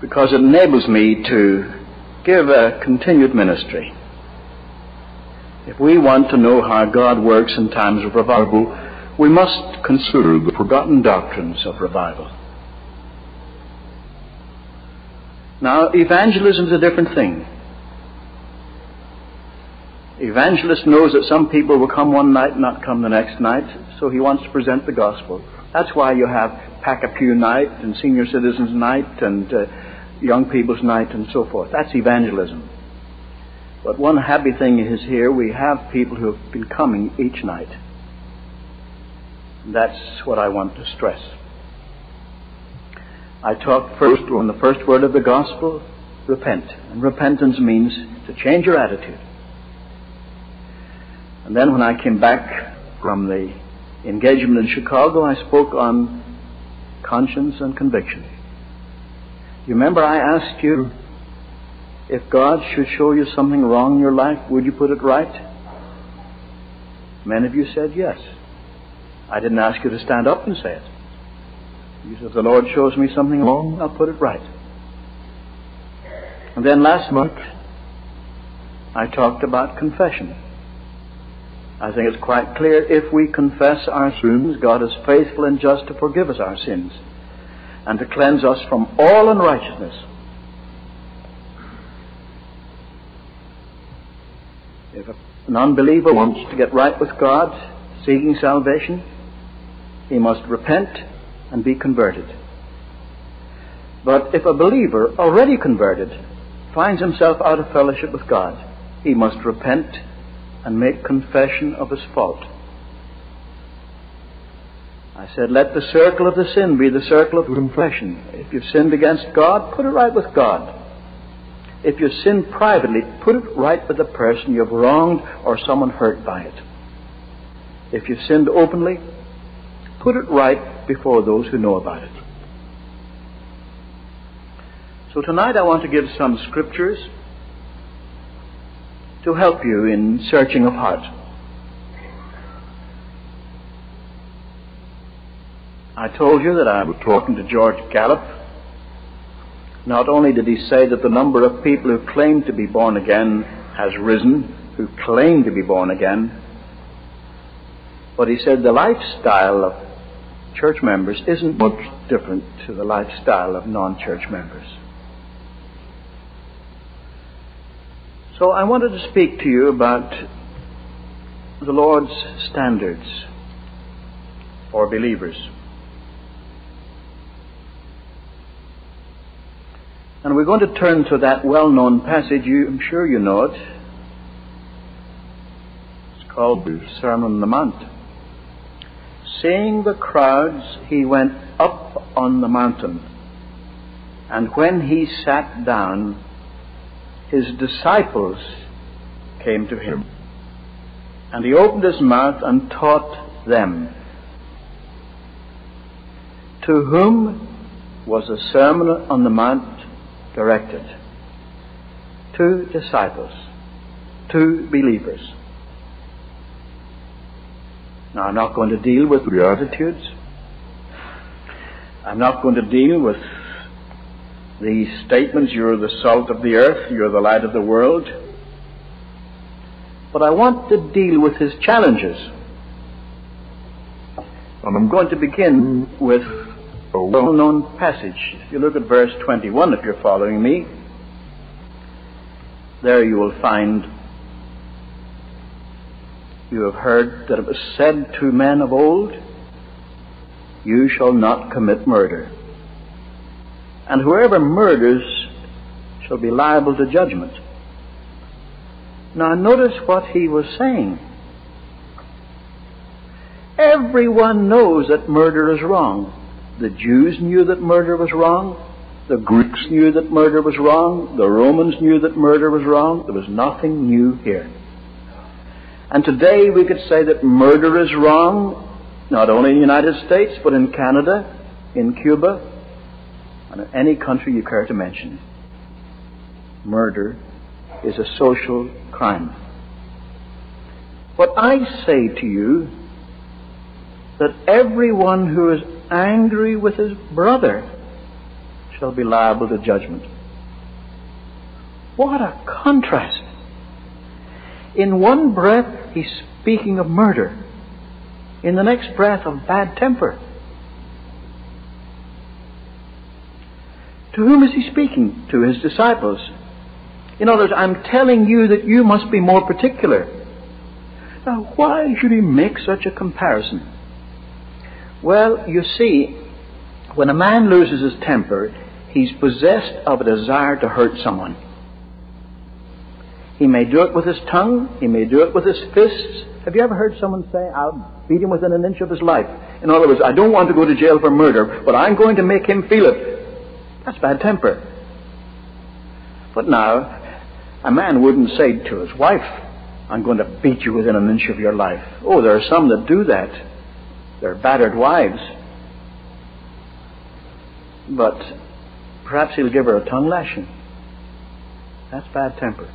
because it enables me to give a continued ministry. If we want to know how God works in times of revival, we must consider the forgotten doctrines of revival. Now, evangelism is a different thing. Evangelist knows that some people will come one night and not come the next night, so he wants to present the gospel. That's why you have pack a pew night and senior citizens night and uh, young people's night and so forth. That's evangelism. But one happy thing is here we have people who have been coming each night. That's what I want to stress. I talked first on the first word of the gospel, repent. And repentance means to change your attitude. And then when I came back from the engagement in Chicago, I spoke on conscience and conviction. You remember I asked you if God should show you something wrong in your life, would you put it right? Many of you said yes. I didn't ask you to stand up and say it. You said, if the Lord shows me something wrong, I'll put it right. And then last month, I talked about confession. I think it's quite clear if we confess our sins, God is faithful and just to forgive us our sins and to cleanse us from all unrighteousness. If an unbeliever wants to get right with God, seeking salvation, he must repent and be converted. But if a believer already converted finds himself out of fellowship with God, he must repent and make confession of his fault. I said, let the circle of the sin be the circle of confession. If you've sinned against God, put it right with God. If you sin privately, put it right with the person you've wronged or someone hurt by it. If you've sinned openly, put it right before those who know about it. So tonight I want to give some scriptures to help you in searching of heart. I told you that I was talking to George Gallup. Not only did he say that the number of people who claim to be born again has risen, who claim to be born again, but he said the lifestyle of church members isn't much different to the lifestyle of non church members. So I wanted to speak to you about the Lord's standards for believers. And we're going to turn to that well known passage. You, I'm sure you know it. It's called the Sermon on the Mount. Seeing the crowds, he went up on the mountain. And when he sat down, his disciples came to him. And he opened his mouth and taught them. To whom was the Sermon on the Mount directed? To disciples, to believers. Now, I'm not going to deal with Beatitudes. I'm not going to deal with the statements, you're the salt of the earth, you're the light of the world. But I want to deal with his challenges. And I'm going to begin with a well known passage. If you look at verse 21, if you're following me, there you will find you have heard that it was said to men of old, You shall not commit murder. And whoever murders shall be liable to judgment. Now notice what he was saying. Everyone knows that murder is wrong. The Jews knew that murder was wrong. The Greeks knew that murder was wrong. The Romans knew that murder was wrong. There was nothing new here. And today we could say that murder is wrong, not only in the United States, but in Canada, in Cuba, and in any country you care to mention. Murder is a social crime. What I say to you, that everyone who is angry with his brother shall be liable to judgment. What a contrast! In one breath, he's speaking of murder. In the next breath, of bad temper. To whom is he speaking? To his disciples. In other words, I'm telling you that you must be more particular. Now, why should he make such a comparison? Well, you see, when a man loses his temper, he's possessed of a desire to hurt someone. He may do it with his tongue, he may do it with his fists. Have you ever heard someone say, I'll beat him within an inch of his life? In other words, I don't want to go to jail for murder, but I'm going to make him feel it. That's bad temper. But now, a man wouldn't say to his wife, I'm going to beat you within an inch of your life. Oh, there are some that do that. They're battered wives. But perhaps he'll give her a tongue lashing. That's bad temper.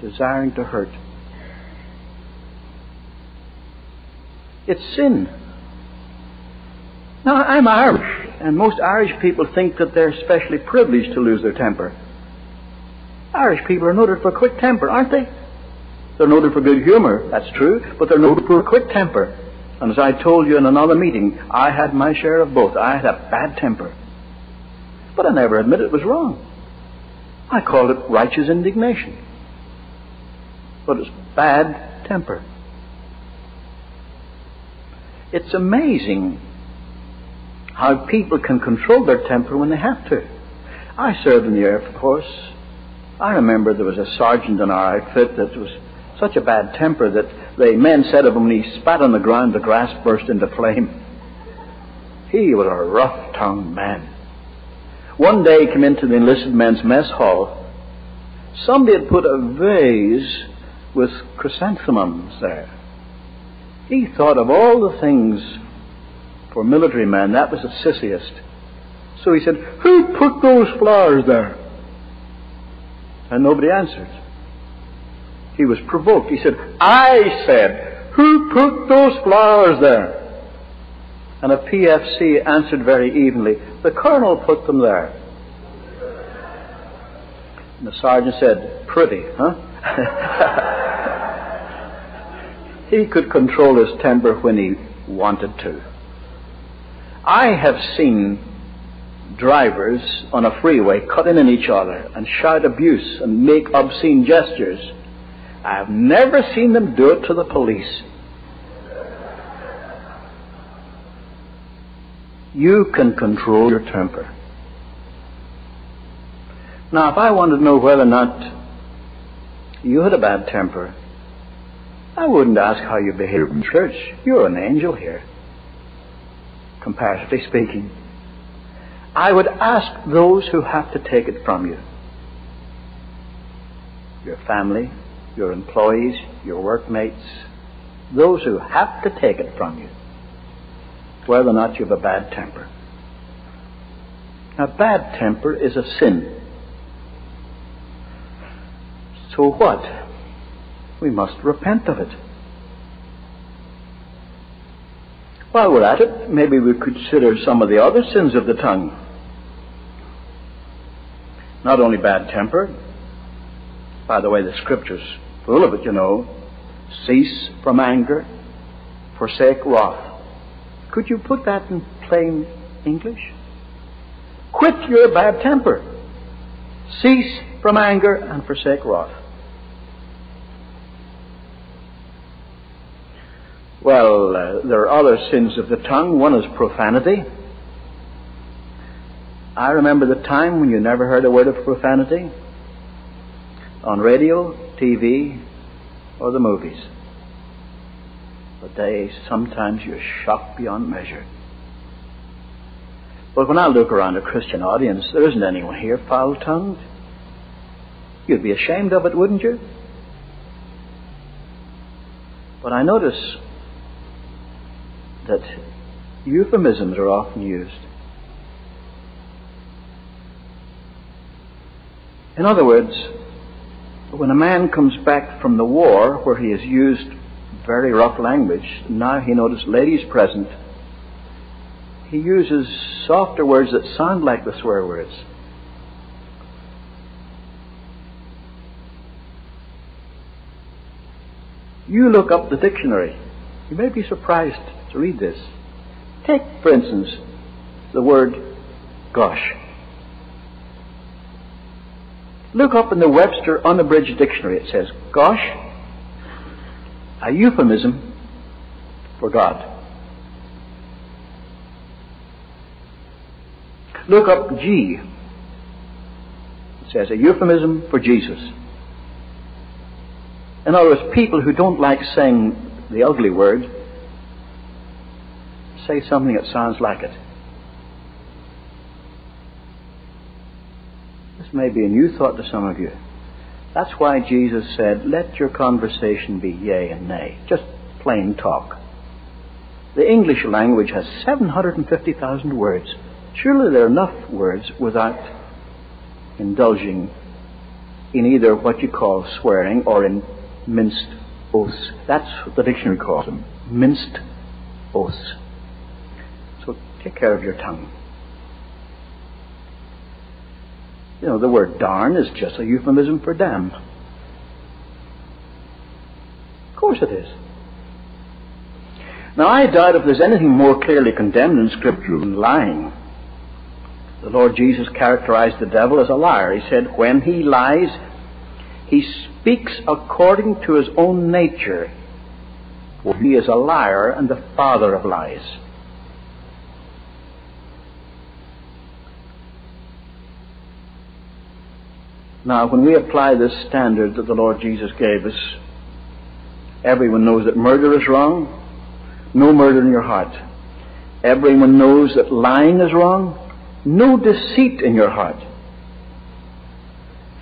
Desiring to hurt. It's sin. Now, I'm Irish, and most Irish people think that they're specially privileged to lose their temper. Irish people are noted for quick temper, aren't they? They're noted for good humor, that's true, but they're noted for quick temper. And as I told you in another meeting, I had my share of both. I had a bad temper. But I never admitted it was wrong. I called it righteous indignation. But it's bad temper. It's amazing how people can control their temper when they have to. I served in the Air Force I remember there was a sergeant in our outfit that was such a bad temper that the men said of him when he spat on the ground, the grass burst into flame. He was a rough tongued man. One day he came into the enlisted men's mess hall. Somebody had put a vase with chrysanthemums there. He thought of all the things for military men, that was the sissiest. So he said, Who put those flowers there? And nobody answered. He was provoked. He said, I said, who put those flowers there? And a PFC answered very evenly, the colonel put them there. And the sergeant said, pretty, huh? he could control his temper when he wanted to. I have seen drivers on a freeway cut in each other and shout abuse and make obscene gestures. I have never seen them do it to the police. You can control your temper. Now, if I wanted to know whether or not you had a bad temper, I wouldn't ask how you behaved in church. You're an angel here, comparatively speaking. I would ask those who have to take it from you your family, your employees, your workmates, those who have to take it from you, whether or not you have a bad temper. Now, bad temper is a sin. So what? We must repent of it. While we're at it, maybe we consider some of the other sins of the tongue. Not only bad temper, by the way, the scripture's full of it, you know. Cease from anger, forsake wrath. Could you put that in plain English? Quit your bad temper. Cease from anger and forsake wrath. Well, uh, there are other sins of the tongue. One is profanity. I remember the time when you never heard a word of profanity on radio, TV, or the movies. But they sometimes you're shocked beyond measure. But when I look around a Christian audience, there isn't anyone here foul tongued. You'd be ashamed of it, wouldn't you? But I notice that euphemisms are often used. In other words, when a man comes back from the war where he has used very rough language, now he noticed ladies present, he uses softer words that sound like the swear words. You look up the dictionary. You may be surprised to read this. Take, for instance, the word gosh. Look up in the Webster Unabridged Dictionary. It says, gosh, a euphemism for God. Look up G. It says, a euphemism for Jesus. In other words, people who don't like saying the ugly word say something that sounds like it. This may be a new thought to some of you. That's why Jesus said, Let your conversation be yea and nay. Just plain talk. The English language has 750,000 words. Surely there are enough words without indulging in either what you call swearing or in minced oaths. That's what the dictionary calls them minced oaths. Take care of your tongue. You know, the word darn is just a euphemism for damn. Of course it is. Now, I doubt if there's anything more clearly condemned in Scripture than lying. The Lord Jesus characterized the devil as a liar. He said, when he lies, he speaks according to his own nature. For he is a liar and the father of lies. Now, when we apply this standard that the Lord Jesus gave us, everyone knows that murder is wrong. No murder in your heart. Everyone knows that lying is wrong. No deceit in your heart.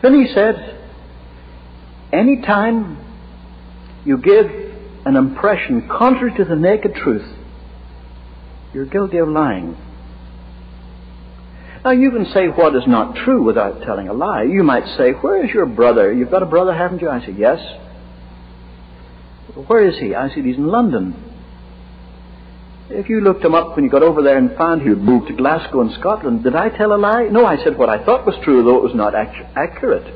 Then he said, any time you give an impression contrary to the naked truth, you're guilty of lying. Now, you can say what is not true without telling a lie. You might say, Where is your brother? You've got a brother, haven't you? I said, Yes. Where is he? I said, He's in London. If you looked him up when you got over there and found he had moved to Glasgow in Scotland, did I tell a lie? No, I said what I thought was true, though it was not accurate.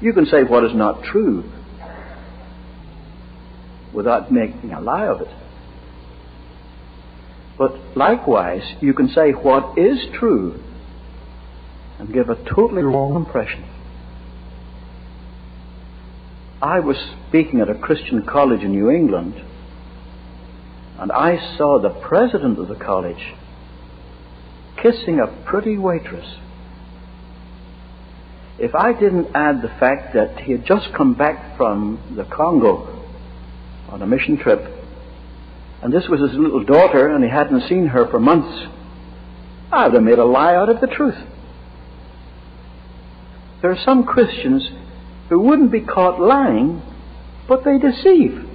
You can say what is not true without making a lie of it. But likewise, you can say what is true and give a totally wrong impression. I was speaking at a Christian college in New England, and I saw the president of the college kissing a pretty waitress. If I didn't add the fact that he had just come back from the Congo on a mission trip, and this was his little daughter, and he hadn't seen her for months, I would have made a lie out of the truth. There are some Christians who wouldn't be caught lying, but they deceive.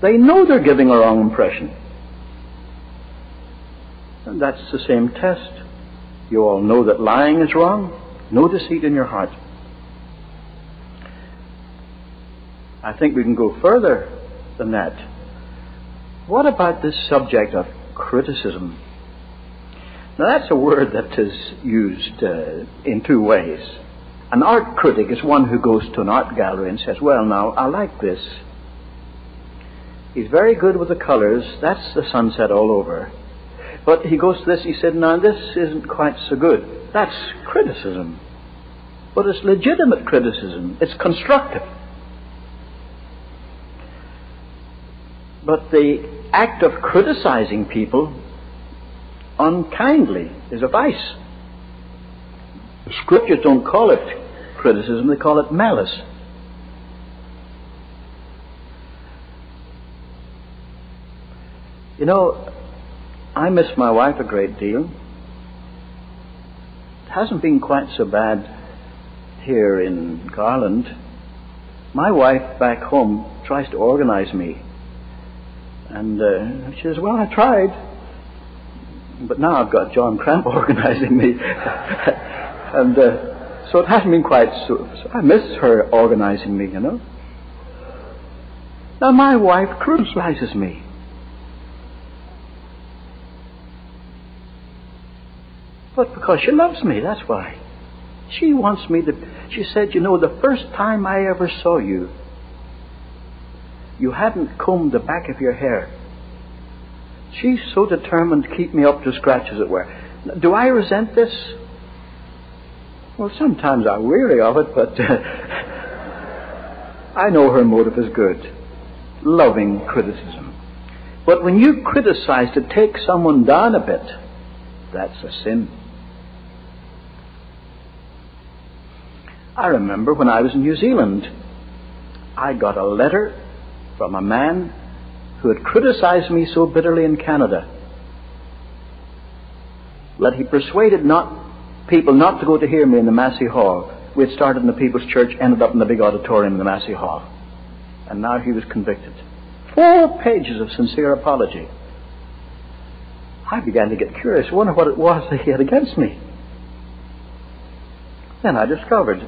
They know they're giving a wrong impression. And that's the same test. You all know that lying is wrong. No deceit in your heart. I think we can go further than that. What about this subject of criticism? Now, that's a word that is used uh, in two ways. An art critic is one who goes to an art gallery and says, Well, now, I like this. He's very good with the colors. That's the sunset all over. But he goes to this, he said, Now, this isn't quite so good. That's criticism. But it's legitimate criticism, it's constructive. But the act of criticizing people unkindly is a vice. The scriptures don't call it criticism, they call it malice. You know, I miss my wife a great deal. It hasn't been quite so bad here in Garland. My wife back home tries to organize me and uh, she says, Well, I tried. But now I've got John Cramp organizing me. and uh, so it hasn't been quite so, so. I miss her organizing me, you know. Now my wife criticizes me. But because she loves me, that's why. She wants me to. She said, You know, the first time I ever saw you, you hadn't combed the back of your hair. She's so determined to keep me up to scratch, as it were. Do I resent this? Well, sometimes I'm weary of it, but uh, I know her motive is good. Loving criticism. But when you criticize to take someone down a bit, that's a sin. I remember when I was in New Zealand, I got a letter from a man who had criticized me so bitterly in Canada that he persuaded not people not to go to hear me in the Massey Hall. We had started in the People's Church, ended up in the big auditorium in the Massey Hall. And now he was convicted. Four pages of sincere apology. I began to get curious, wonder what it was that he had against me. Then I discovered,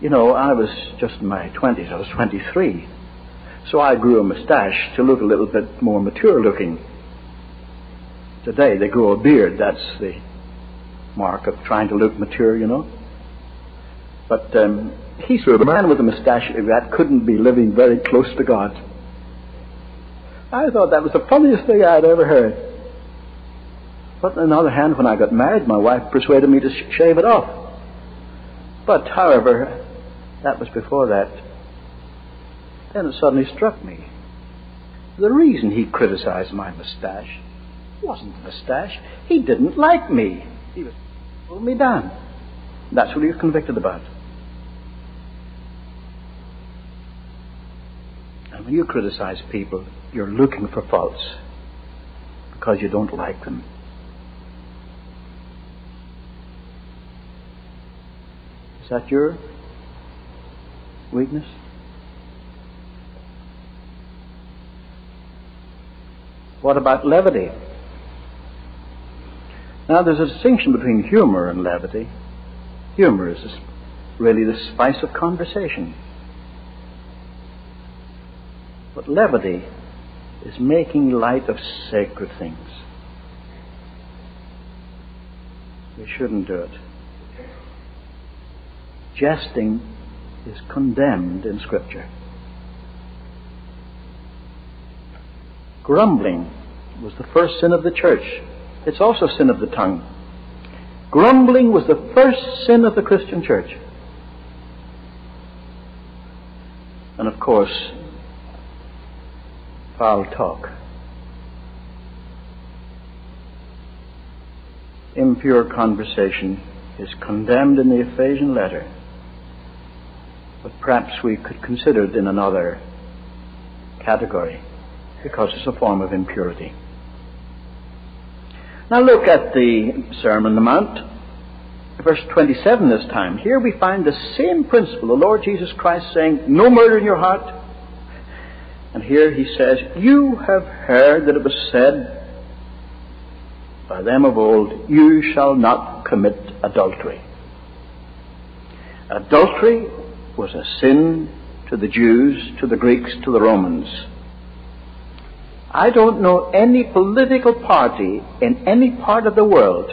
you know, I was just in my 20s, I was 23. So I grew a moustache to look a little bit more mature looking. Today they grow a beard. That's the mark of trying to look mature, you know. But um, he said a man with a moustache like that couldn't be living very close to God. I thought that was the funniest thing I had ever heard. But on the other hand, when I got married, my wife persuaded me to sh- shave it off. But, however, that was before that. Then it suddenly struck me. The reason he criticized my mustache wasn't the mustache. He didn't like me. He was pulling me down. That's what he was convicted about. And when you criticize people, you're looking for faults because you don't like them. Is that your weakness? What about levity? Now, there's a distinction between humor and levity. Humor is really the spice of conversation. But levity is making light of sacred things. We shouldn't do it. Jesting is condemned in Scripture. Grumbling was the first sin of the church. It's also sin of the tongue. Grumbling was the first sin of the Christian church. And of course, foul talk. Impure conversation is condemned in the Ephesian letter. But perhaps we could consider it in another category because it's a form of impurity. Now look at the Sermon on the Mount, verse 27 this time. Here we find the same principle. The Lord Jesus Christ saying, No murder in your heart. And here he says, You have heard that it was said by them of old, You shall not commit adultery. Adultery was a sin to the Jews, to the Greeks, to the Romans. I don't know any political party in any part of the world,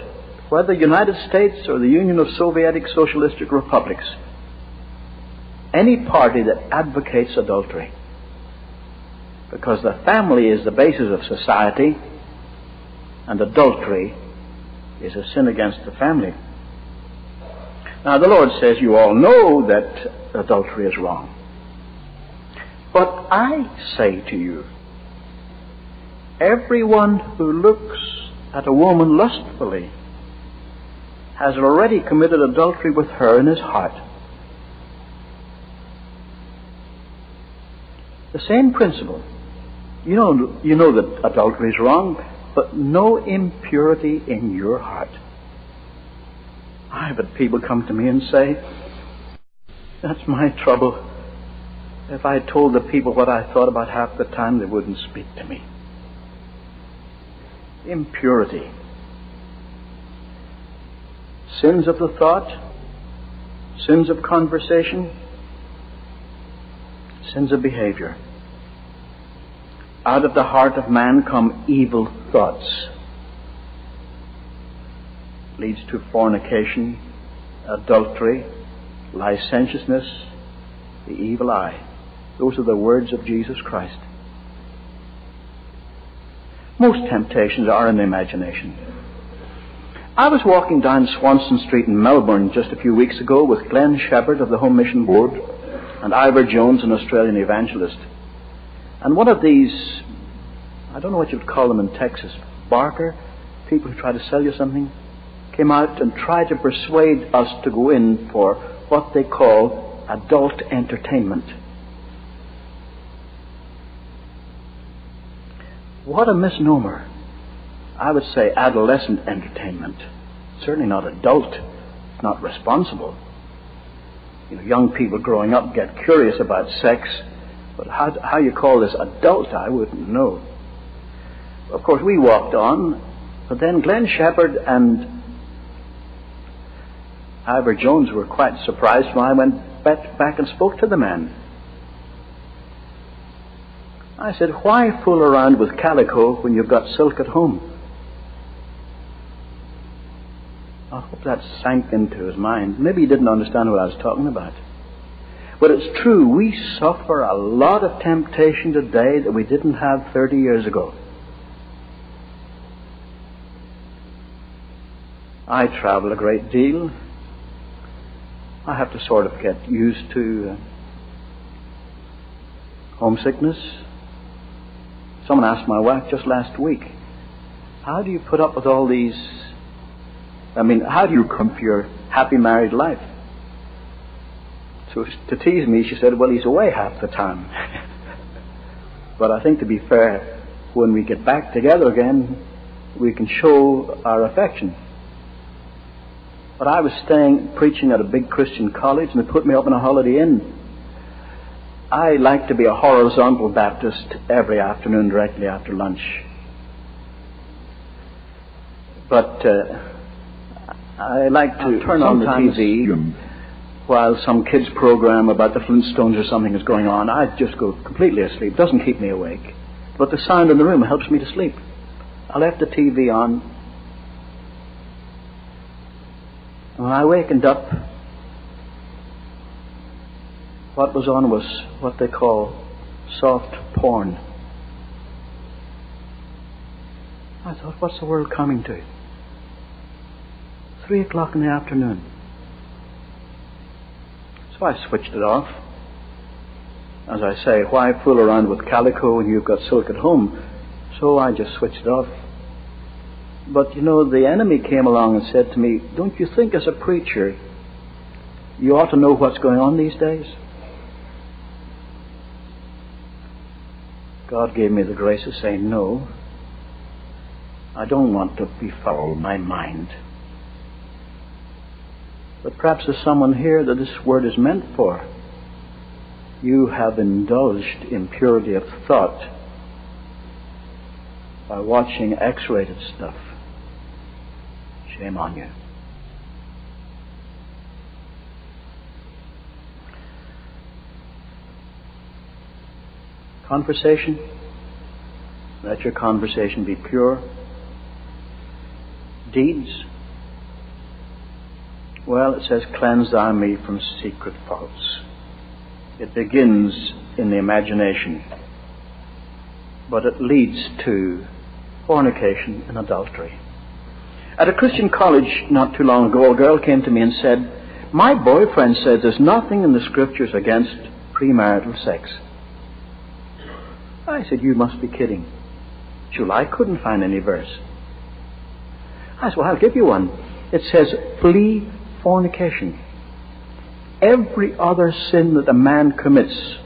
whether United States or the Union of Soviet Socialistic Republics, any party that advocates adultery. Because the family is the basis of society, and adultery is a sin against the family. Now, the Lord says you all know that adultery is wrong. But I say to you, everyone who looks at a woman lustfully has already committed adultery with her in his heart. The same principle. You know, you know that adultery is wrong, but no impurity in your heart. I've had people come to me and say, That's my trouble. If I told the people what I thought about half the time, they wouldn't speak to me. Impurity. Sins of the thought, sins of conversation, sins of behavior. Out of the heart of man come evil thoughts. leads to fornication, adultery, licentiousness, the evil eye. Those are the words of Jesus Christ. Most temptations are in the imagination. I was walking down Swanston Street in Melbourne just a few weeks ago with Glenn Shepherd of the Home Mission Board and Ivor Jones, an Australian evangelist. And one of these, I don't know what you'd call them in Texas, barker, people who try to sell you something, came out and tried to persuade us to go in for what they call adult entertainment. What a misnomer. I would say adolescent entertainment. Certainly not adult. It's not responsible. You know, young people growing up get curious about sex, but how, how you call this adult, I wouldn't know. Of course, we walked on, but then Glenn Shepherd and Ivor Jones were quite surprised when I went back and spoke to the man. I said, Why fool around with calico when you've got silk at home? I hope that sank into his mind. Maybe he didn't understand what I was talking about. But it's true, we suffer a lot of temptation today that we didn't have 30 years ago. I travel a great deal. I have to sort of get used to uh, homesickness Someone asked my wife just last week, how do you put up with all these? I mean, how do you come for your happy married life? So to tease me, she said, well, he's away half the time. but I think to be fair, when we get back together again, we can show our affection. But I was staying, preaching at a big Christian college, and they put me up in a Holiday Inn. I like to be a horizontal Baptist every afternoon directly after lunch. But uh, I like to turn on the TV while some kids program about the Flintstones or something is going on. I just go completely asleep. It doesn't keep me awake. But the sound in the room helps me to sleep. I left the TV on. When I wakened up, what was on was what they call soft porn. I thought, what's the world coming to? Three o'clock in the afternoon. So I switched it off. As I say, why fool around with calico when you've got silk at home? So I just switched it off. But you know, the enemy came along and said to me, Don't you think as a preacher you ought to know what's going on these days? God gave me the grace of saying, no, I don't want to befoul my mind. But perhaps there's someone here that this word is meant for. You have indulged in purity of thought by watching X rated stuff. Shame on you. Conversation. Let your conversation be pure. Deeds. Well, it says, Cleanse thou me from secret faults. It begins in the imagination, but it leads to fornication and adultery. At a Christian college not too long ago, a girl came to me and said, My boyfriend says there's nothing in the scriptures against premarital sex. I said, You must be kidding. Sure, I couldn't find any verse. I said, Well, I'll give you one. It says, Flee fornication. Every other sin that a man commits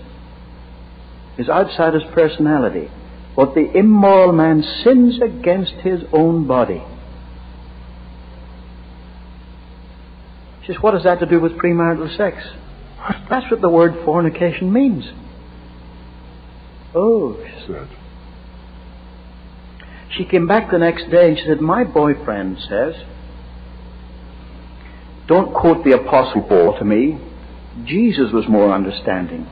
is outside his personality. But the immoral man sins against his own body. She says, What has that to do with premarital sex? That's what the word fornication means. Oh, she said. She came back the next day and she said, My boyfriend says, don't quote the Apostle Paul to me. Jesus was more understanding.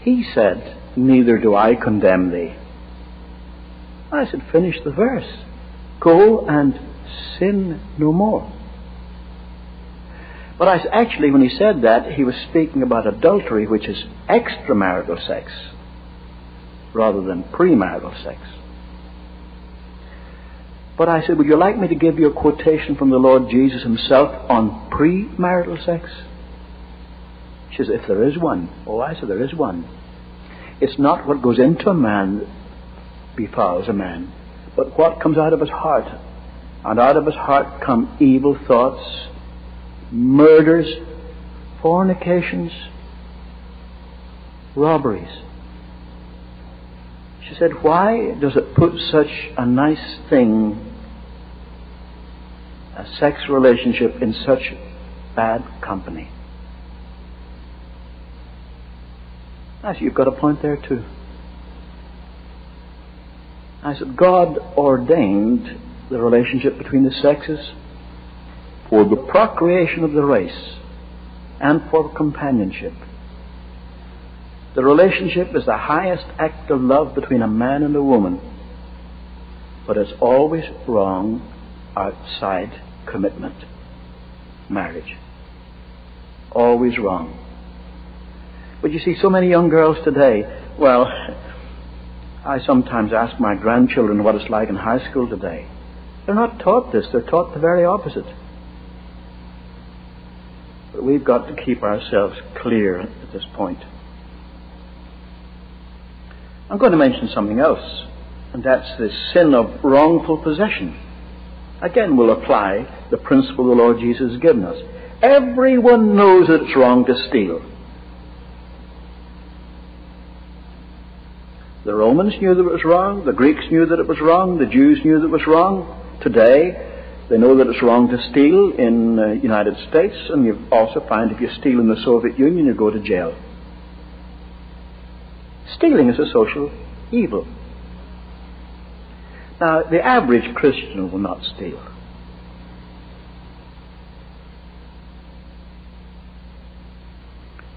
He said, Neither do I condemn thee. I said, Finish the verse. Go and sin no more. But I, actually, when he said that, he was speaking about adultery, which is extramarital sex, rather than premarital sex. But I said, Would you like me to give you a quotation from the Lord Jesus himself on premarital sex? She says, If there is one. Oh, I said, There is one. It's not what goes into a man befouls a man, but what comes out of his heart. And out of his heart come evil thoughts, murders, fornications, robberies. She said, Why does it put such a nice thing, a sex relationship, in such bad company? I said, You've got a point there too. I said, God ordained the relationship between the sexes for the procreation of the race and for companionship. The relationship is the highest act of love between a man and a woman, but it's always wrong outside commitment, marriage. Always wrong. But you see, so many young girls today, well, I sometimes ask my grandchildren what it's like in high school today. They're not taught this, they're taught the very opposite. But we've got to keep ourselves clear at this point. I'm going to mention something else, and that's the sin of wrongful possession. Again, we'll apply the principle the Lord Jesus has given us. Everyone knows that it's wrong to steal. The Romans knew that it was wrong, the Greeks knew that it was wrong, the Jews knew that it was wrong. Today, they know that it's wrong to steal in the United States, and you also find if you steal in the Soviet Union, you go to jail. Stealing is a social evil. Now, the average Christian will not steal.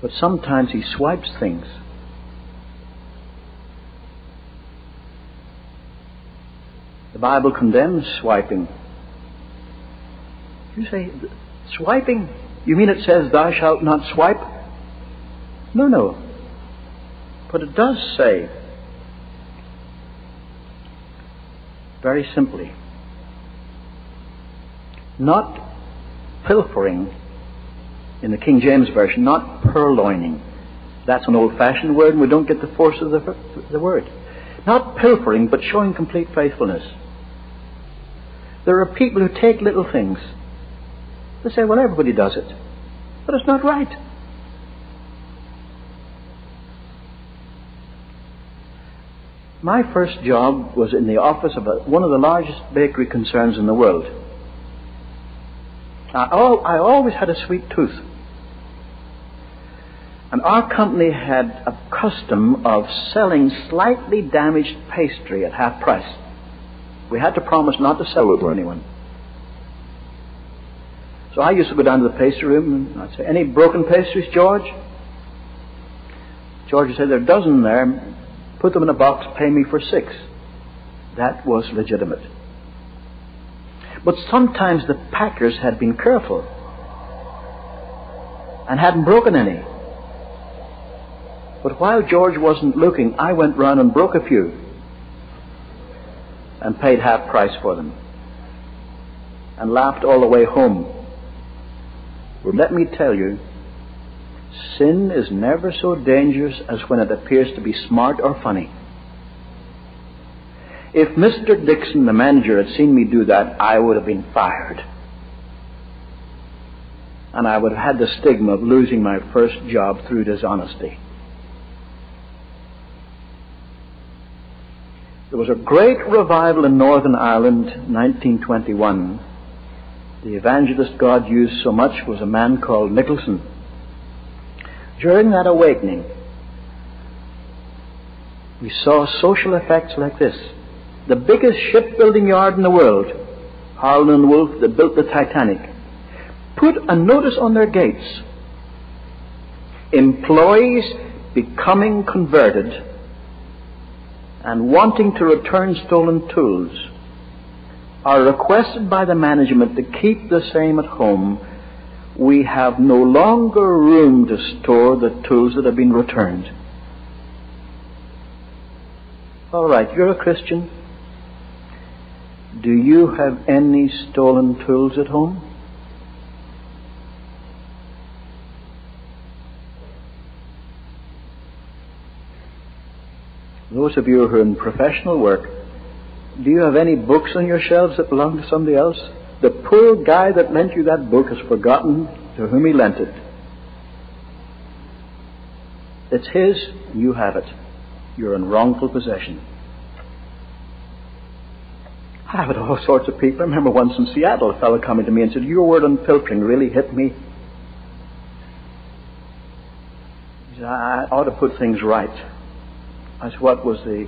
But sometimes he swipes things. The Bible condemns swiping. You say, swiping? You mean it says, Thou shalt not swipe? No, no. But it does say, very simply, not pilfering in the King James Version, not purloining. That's an old fashioned word, and we don't get the force of the, the word. Not pilfering, but showing complete faithfulness. There are people who take little things they say, well, everybody does it. But it's not right. My first job was in the office of a, one of the largest bakery concerns in the world. I, I always had a sweet tooth. And our company had a custom of selling slightly damaged pastry at half price. We had to promise not to sell it to anyone. So I used to go down to the pastry room and I'd say, Any broken pastries, George? George would say, There are a dozen there. Put them in a box, pay me for six. That was legitimate. But sometimes the packers had been careful and hadn't broken any. But while George wasn't looking, I went round and broke a few and paid half price for them and laughed all the way home but let me tell you, sin is never so dangerous as when it appears to be smart or funny. If Mr. Dixon, the manager, had seen me do that, I would have been fired. And I would have had the stigma of losing my first job through dishonesty. There was a great revival in Northern Ireland, 1921, the evangelist God used so much was a man called Nicholson. During that awakening, we saw social effects like this. The biggest shipbuilding yard in the world, Harland and Wolff, that built the Titanic, put a notice on their gates. Employees becoming converted and wanting to return stolen tools are requested by the management to keep the same at home, we have no longer room to store the tools that have been returned. All right, you're a Christian. Do you have any stolen tools at home? Those of you who are in professional work, do you have any books on your shelves that belong to somebody else? The poor guy that lent you that book has forgotten to whom he lent it. It's his, you have it. You're in wrongful possession. I have it all sorts of people. I remember once in Seattle, a fellow coming to me and said, Your word on filtering really hit me. He said, I ought to put things right. I said, What was the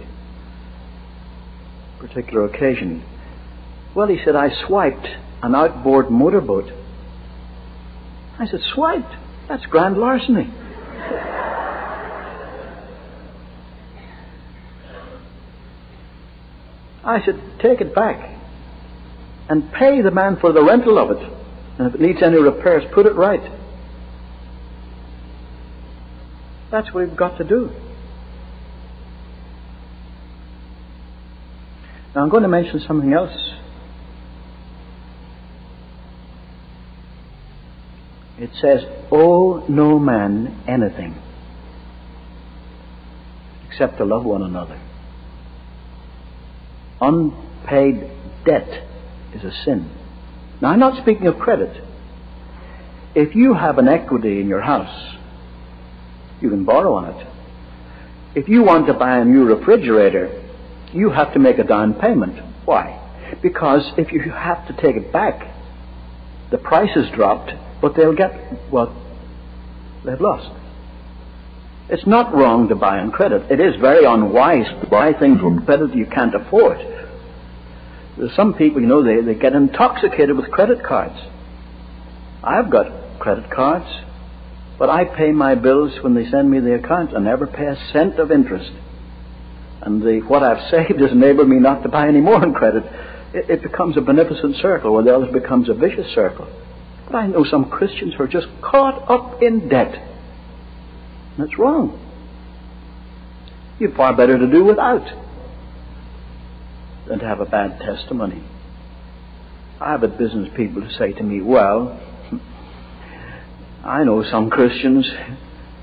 particular occasion? Well, he said, I swiped an outboard motorboat. I said, Swiped? That's grand larceny. I said, Take it back and pay the man for the rental of it. And if it needs any repairs, put it right. That's what we've got to do. Now I'm going to mention something else. It says, Owe no man anything except to love one another. Unpaid debt is a sin. Now I'm not speaking of credit. If you have an equity in your house, you can borrow on it. If you want to buy a new refrigerator, you have to make a down payment. Why? Because if you have to take it back, the price has dropped, but they'll get what they've lost. It's not wrong to buy on credit. It is very unwise to buy things on credit you can't afford. There's some people, you know, they, they get intoxicated with credit cards. I've got credit cards, but I pay my bills when they send me the account. I never pay a cent of interest and the, what I've saved has enabled me not to buy any more on credit. It, it becomes a beneficent circle, where the other becomes a vicious circle. But I know some Christians who are just caught up in debt. It's wrong. You'd far better to do without than to have a bad testimony. I have had business people say to me, well, I know some Christians,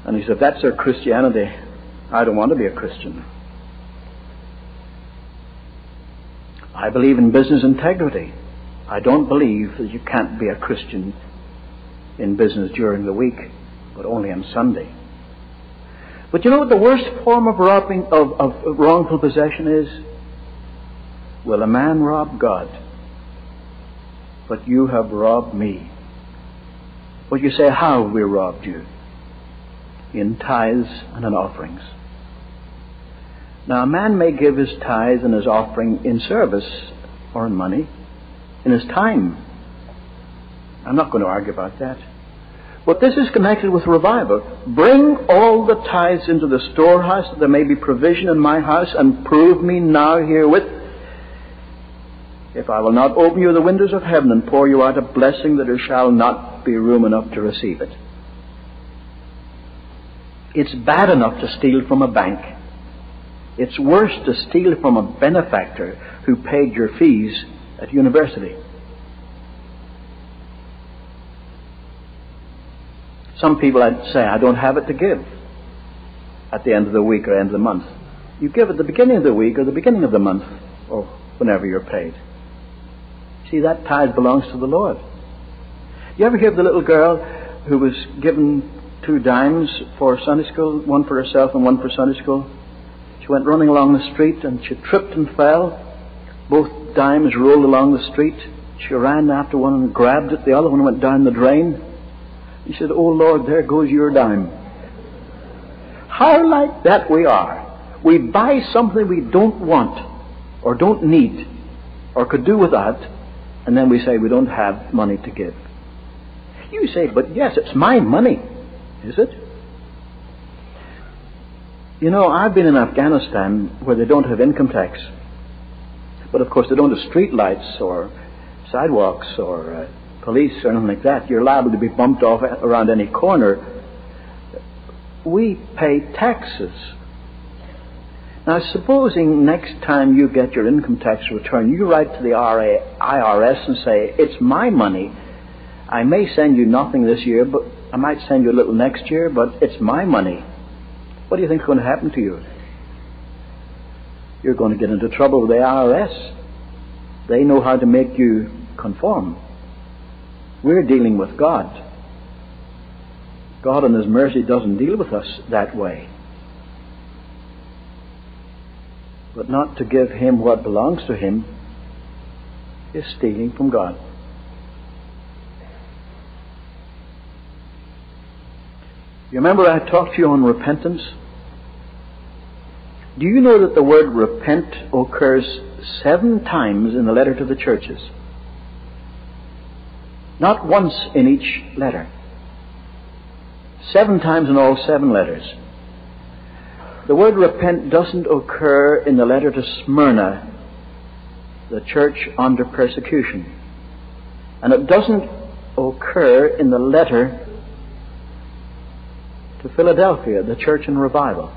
and he said, that's their Christianity. I don't want to be a Christian. I believe in business integrity. I don't believe that you can't be a Christian in business during the week, but only on Sunday. But you know what the worst form of robbing of, of wrongful possession is? Will a man rob God? But you have robbed me. But you say, how have we robbed you? In tithes and in offerings. Now, a man may give his tithe and his offering in service or in money, in his time. I'm not going to argue about that. But this is connected with revival. Bring all the tithes into the storehouse that there may be provision in my house, and prove me now herewith if I will not open you the windows of heaven and pour you out a blessing that there shall not be room enough to receive it. It's bad enough to steal from a bank. It's worse to steal from a benefactor who paid your fees at university. Some people I'd say, I don't have it to give at the end of the week or end of the month. You give at the beginning of the week or the beginning of the month or whenever you're paid. See, that tithe belongs to the Lord. You ever hear of the little girl who was given two dimes for Sunday school, one for herself and one for Sunday school? She went running along the street and she tripped and fell. Both dimes rolled along the street. She ran after one and grabbed it. The other one went down the drain. He said, Oh Lord, there goes your dime. How like that we are. We buy something we don't want or don't need or could do without, and then we say we don't have money to give. You say, but yes, it's my money. Is it? You know, I've been in Afghanistan where they don't have income tax. But of course, they don't have street lights or sidewalks or uh, police or anything like that. You're liable to be bumped off around any corner. We pay taxes. Now, supposing next time you get your income tax return, you write to the IRS and say, It's my money. I may send you nothing this year, but I might send you a little next year, but it's my money. What do you think is going to happen to you? You're going to get into trouble with the IRS. They know how to make you conform. We're dealing with God. God in His mercy doesn't deal with us that way. But not to give Him what belongs to Him is stealing from God. You remember I talked to you on repentance? Do you know that the word repent occurs seven times in the letter to the churches? Not once in each letter. Seven times in all seven letters. The word repent doesn't occur in the letter to Smyrna, the church under persecution. And it doesn't occur in the letter to Philadelphia, the church in revival.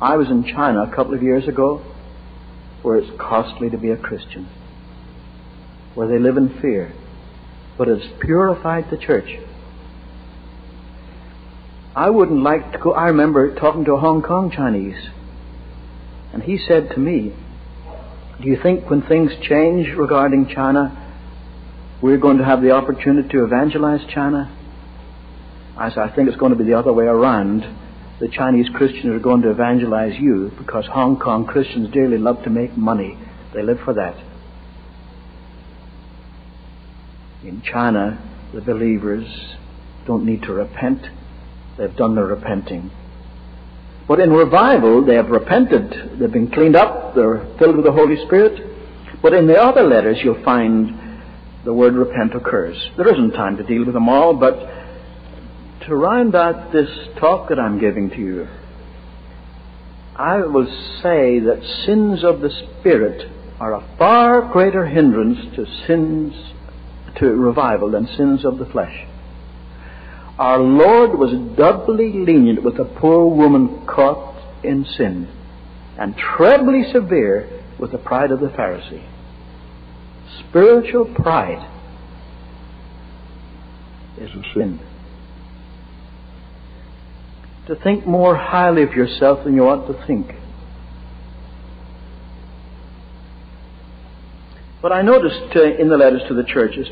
I was in China a couple of years ago where it's costly to be a Christian where they live in fear, but it's purified the church. I wouldn't like to go. I remember talking to a Hong Kong Chinese, and he said to me, Do you think when things change regarding China, we're going to have the opportunity to evangelize China? I said, I think it's going to be the other way around. The Chinese Christians are going to evangelize you because Hong Kong Christians dearly love to make money. They live for that. In China, the believers don't need to repent. They've done their repenting. But in revival, they have repented. They've been cleaned up. They're filled with the Holy Spirit. But in the other letters, you'll find the word repent occurs. There isn't time to deal with them all, but to round out this talk that I'm giving to you, I will say that sins of the Spirit are a far greater hindrance to sins to revival than sins of the flesh. Our Lord was doubly lenient with a poor woman caught in sin, and trebly severe with the pride of the Pharisee. Spiritual pride is a sin. To think more highly of yourself than you ought to think. But I noticed uh, in the letters to the churches,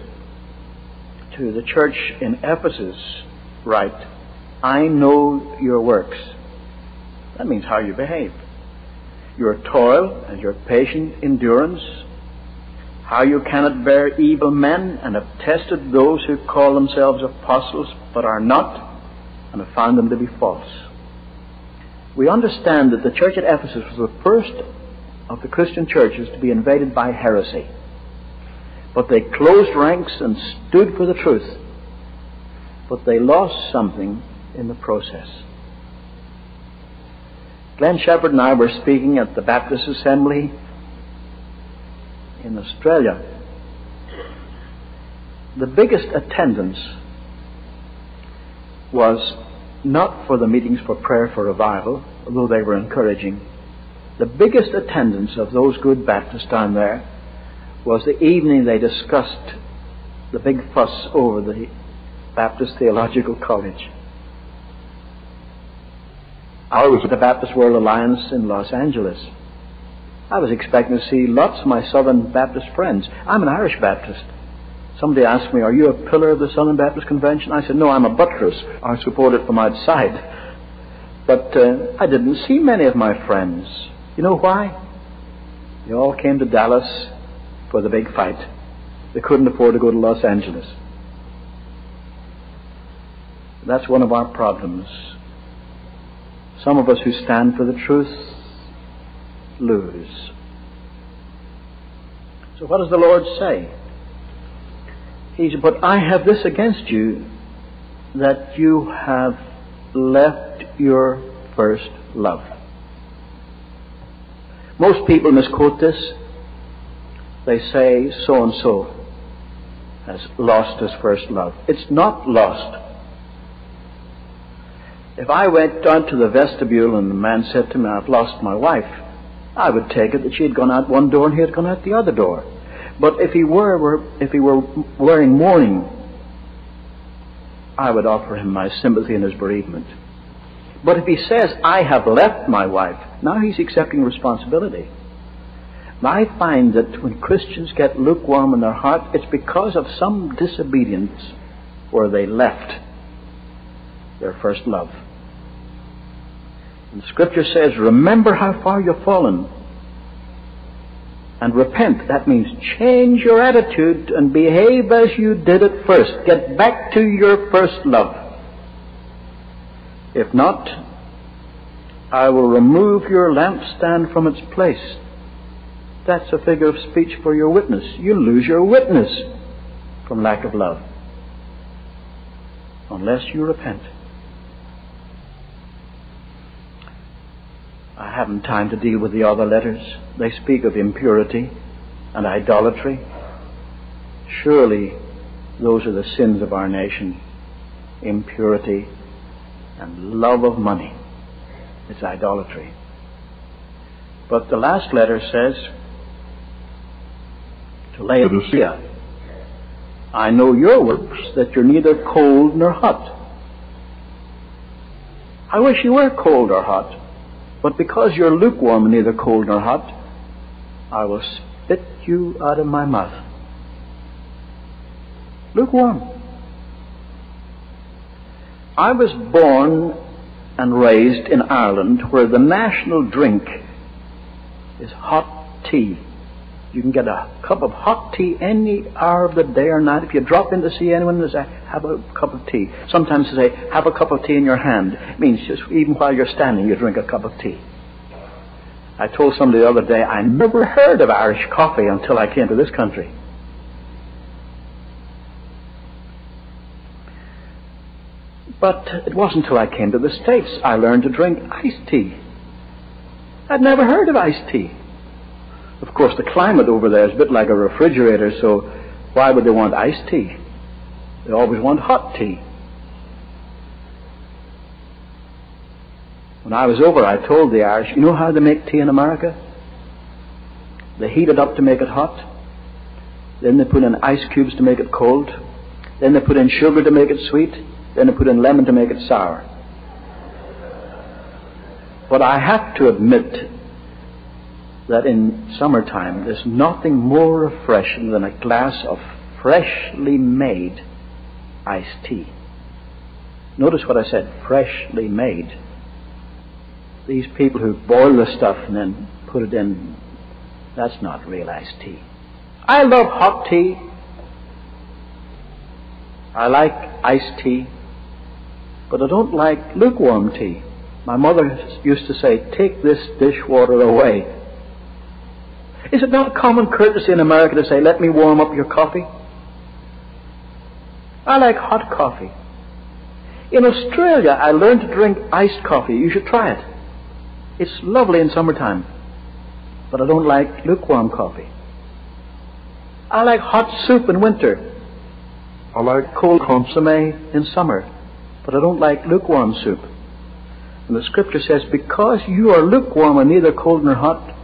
to the church in Ephesus, write, I know your works. That means how you behave. Your toil and your patient endurance, how you cannot bear evil men and have tested those who call themselves apostles but are not and have found them to be false. We understand that the church at Ephesus was the first of the Christian churches to be invaded by heresy. But they closed ranks and stood for the truth. But they lost something in the process. Glenn Shepard and I were speaking at the Baptist Assembly in Australia. The biggest attendance was not for the meetings for prayer for revival, although they were encouraging. The biggest attendance of those good Baptists down there was the evening they discussed the big fuss over the Baptist Theological College. I was at the Baptist World Alliance in Los Angeles. I was expecting to see lots of my Southern Baptist friends. I'm an Irish Baptist. Somebody asked me, Are you a pillar of the Southern Baptist Convention? I said, No, I'm a buttress. I support it from outside. But uh, I didn't see many of my friends. You know why? They all came to Dallas for the big fight. They couldn't afford to go to Los Angeles. That's one of our problems. Some of us who stand for the truth lose. So what does the Lord say? He said, But I have this against you, that you have left your first love. Most people misquote this. They say so and so has lost his first love. It's not lost. If I went down to the vestibule and the man said to me, I've lost my wife, I would take it that she had gone out one door and he had gone out the other door. But if he were, were if he were wearing mourning, I would offer him my sympathy in his bereavement. But if he says, I have left my wife, now he's accepting responsibility. I find that when Christians get lukewarm in their heart, it's because of some disobedience where they left their first love. And Scripture says, Remember how far you've fallen and repent. That means change your attitude and behave as you did at first. Get back to your first love. If not, I will remove your lampstand from its place. That's a figure of speech for your witness. You lose your witness from lack of love unless you repent. I haven't time to deal with the other letters. They speak of impurity and idolatry. Surely those are the sins of our nation impurity and love of money. It's idolatry. But the last letter says to Laodicea, I know your works, that you're neither cold nor hot. I wish you were cold or hot. But because you're lukewarm, and neither cold nor hot, I will spit you out of my mouth. Lukewarm. I was born and raised in Ireland where the national drink is hot tea. You can get a cup of hot tea any hour of the day or night. If you drop in to see anyone and say, have a cup of tea. Sometimes they say, have a cup of tea in your hand. It means just even while you're standing, you drink a cup of tea. I told somebody the other day, I never heard of Irish coffee until I came to this country. But it wasn't until I came to the States I learned to drink iced tea. I'd never heard of iced tea. Of course, the climate over there is a bit like a refrigerator, so why would they want iced tea? They always want hot tea. When I was over, I told the Irish, you know how they make tea in America? They heat it up to make it hot. Then they put in ice cubes to make it cold. Then they put in sugar to make it sweet. Then they put in lemon to make it sour. But I have to admit that in summertime there's nothing more refreshing than a glass of freshly made iced tea. Notice what I said freshly made. These people who boil the stuff and then put it in, that's not real iced tea. I love hot tea. I like iced tea. But I don't like lukewarm tea. My mother used to say, take this dishwater away. Is it not common courtesy in America to say, let me warm up your coffee? I like hot coffee. In Australia, I learned to drink iced coffee. You should try it. It's lovely in summertime. But I don't like lukewarm coffee. I like hot soup in winter. I like cold consomme in summer. But I don't like lukewarm soup. And the scripture says, Because you are lukewarm and neither cold nor hot,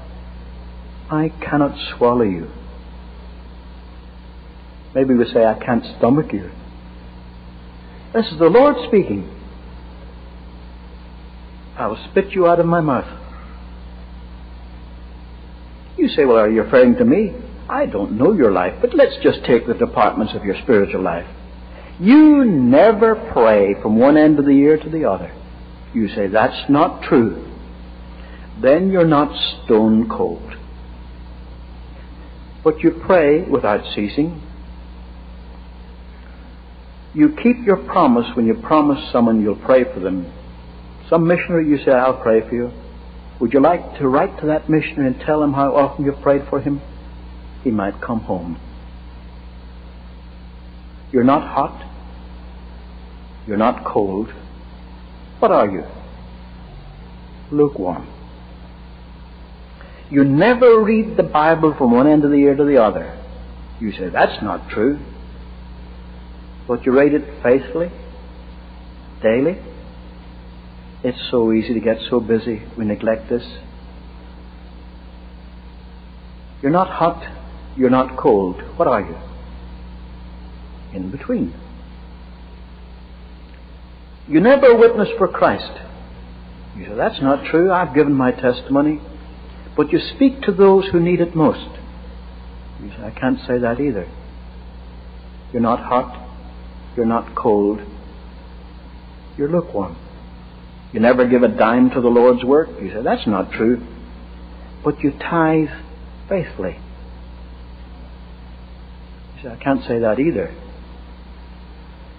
I cannot swallow you. Maybe we say, I can't stomach you. This is the Lord speaking. I will spit you out of my mouth. You say, well, are you referring to me? I don't know your life, but let's just take the departments of your spiritual life. You never pray from one end of the year to the other. You say, that's not true. Then you're not stone cold. But you pray without ceasing. You keep your promise when you promise someone you'll pray for them. Some missionary you say, I'll pray for you. Would you like to write to that missionary and tell him how often you've prayed for him? He might come home. You're not hot. You're not cold. What are you? Lukewarm. You never read the Bible from one end of the year to the other. You say, that's not true. But you read it faithfully, daily. It's so easy to get so busy, we neglect this. You're not hot, you're not cold. What are you? In between. You never witness for Christ. You say, that's not true. I've given my testimony. But you speak to those who need it most. You say, I can't say that either. You're not hot. You're not cold. You're lukewarm. You never give a dime to the Lord's work. You say, that's not true. But you tithe faithfully. You say, I can't say that either.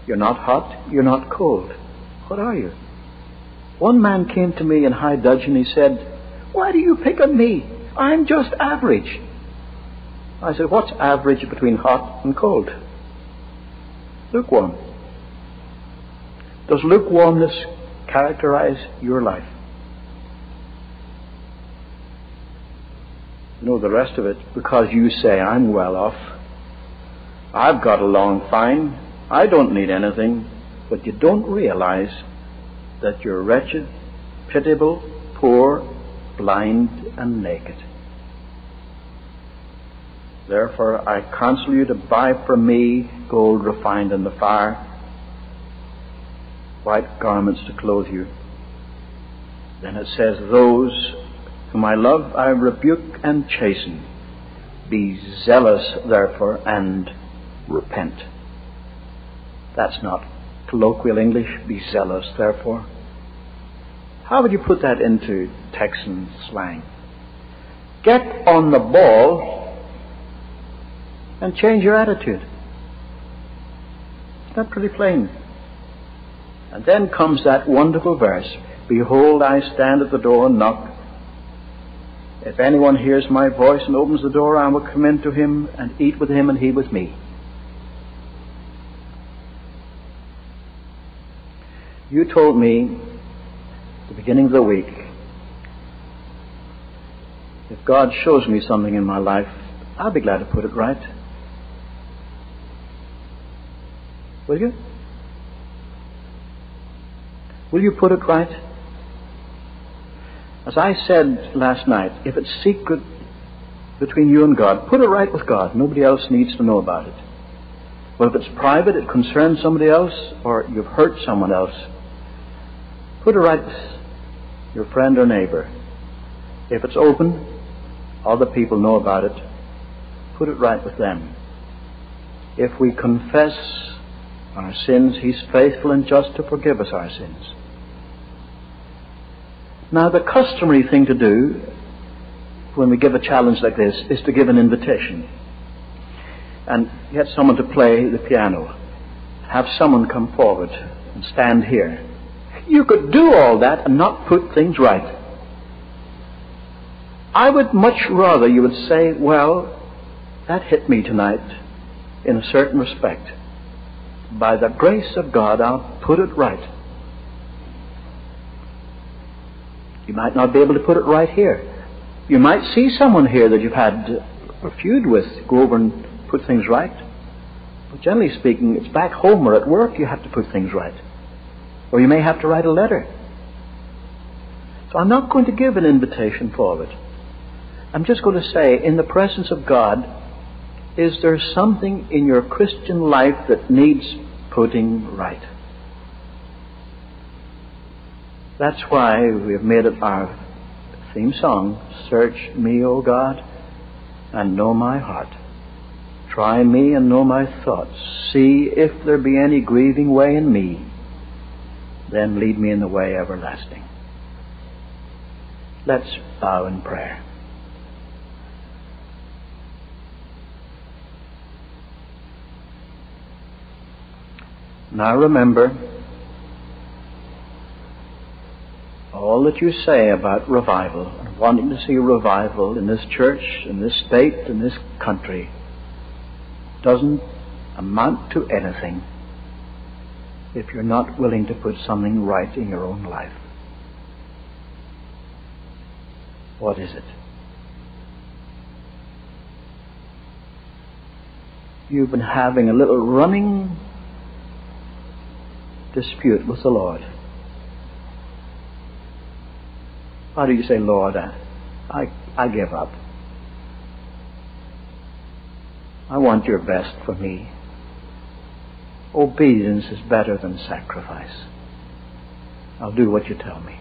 You're not hot. You're not cold. What are you? One man came to me in high dudgeon. He said, why do you pick on me? I'm just average. I said, What's average between hot and cold? Lukewarm. Does lukewarmness characterize your life? No, the rest of it, because you say, I'm well off. I've got along fine. I don't need anything. But you don't realize that you're wretched, pitiable, poor, blind and naked. Therefore, I counsel you to buy from me gold refined in the fire, white garments to clothe you. Then it says, Those whom I love I rebuke and chasten. Be zealous, therefore, and repent. That's not colloquial English. Be zealous, therefore. How would you put that into Texan slang? Get on the ball and change your attitude. It's not that pretty plain. And then comes that wonderful verse Behold, I stand at the door and knock. If anyone hears my voice and opens the door, I will come in to him and eat with him and he with me. You told me the beginning of the week, if God shows me something in my life, I'll be glad to put it right. Will you? Will you put it right? As I said last night, if it's secret between you and God, put it right with God. Nobody else needs to know about it. But if it's private, it concerns somebody else, or you've hurt someone else, put it right your friend or neighbor. If it's open, other people know about it, put it right with them. If we confess our sins, He's faithful and just to forgive us our sins. Now, the customary thing to do when we give a challenge like this is to give an invitation. And get someone to play the piano. Have someone come forward and stand here you could do all that and not put things right. I would much rather you would say, well, that hit me tonight in a certain respect. By the grace of God, I'll put it right. You might not be able to put it right here. You might see someone here that you've had a feud with go over and put things right. But generally speaking, it's back home or at work you have to put things right. Or you may have to write a letter. So I'm not going to give an invitation forward. I'm just going to say, in the presence of God, is there something in your Christian life that needs putting right? That's why we have made it our theme song Search me, O God, and know my heart. Try me and know my thoughts. See if there be any grieving way in me then lead me in the way everlasting. Let's bow in prayer. Now remember, all that you say about revival and wanting to see revival in this church, in this state, in this country, doesn't amount to anything if you're not willing to put something right in your own life. What is it? You've been having a little running dispute with the Lord. How do you say, Lord, I, I, I give up? I want your best for me. Obedience is better than sacrifice. I'll do what you tell me.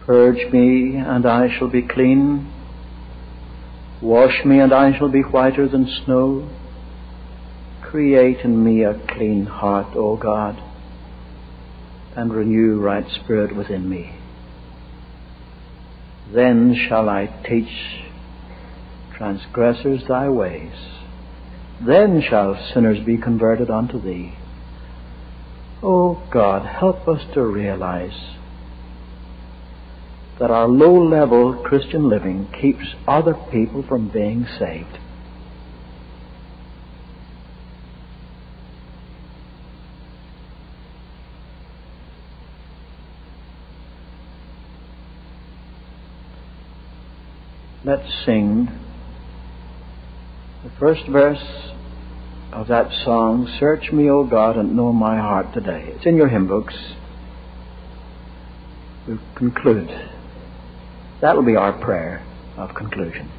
Purge me, and I shall be clean. Wash me, and I shall be whiter than snow. Create in me a clean heart, O God, and renew right spirit within me. Then shall I teach transgressors thy ways. Then shall sinners be converted unto thee. O God, help us to realize that our low level Christian living keeps other people from being saved. Let's sing the first verse of that song, Search me, O God, and know my heart today. It's in your hymn books. We'll conclude. That will be our prayer of conclusion.